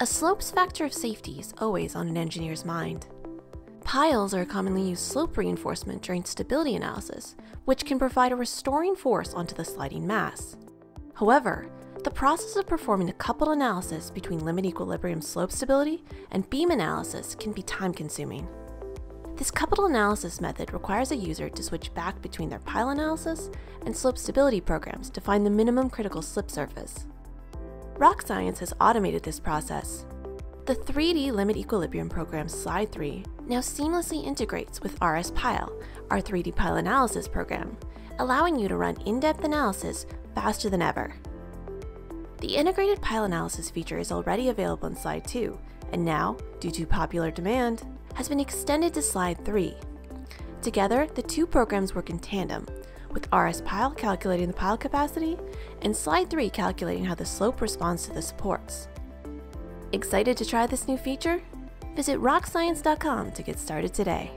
A slope's factor of safety is always on an engineer's mind. Piles are a commonly used slope reinforcement during stability analysis, which can provide a restoring force onto the sliding mass. However, the process of performing a coupled analysis between limit equilibrium slope stability and beam analysis can be time consuming. This coupled analysis method requires a user to switch back between their pile analysis and slope stability programs to find the minimum critical slip surface. Rocscience has automated this process. The 3D Limit Equilibrium program Slide 3 now seamlessly integrates with RS Pile, our 3D pile analysis program, allowing you to run in-depth analysis faster than ever. The integrated pile analysis feature is already available in Slide 2, and now, due to popular demand, has been extended to Slide 3. Together, the two programs work in tandem, with RS Pile calculating the pile capacity and Slide 3 calculating how the slope responds to the supports. Excited to try this new feature? Visit rocscience.com to get started today.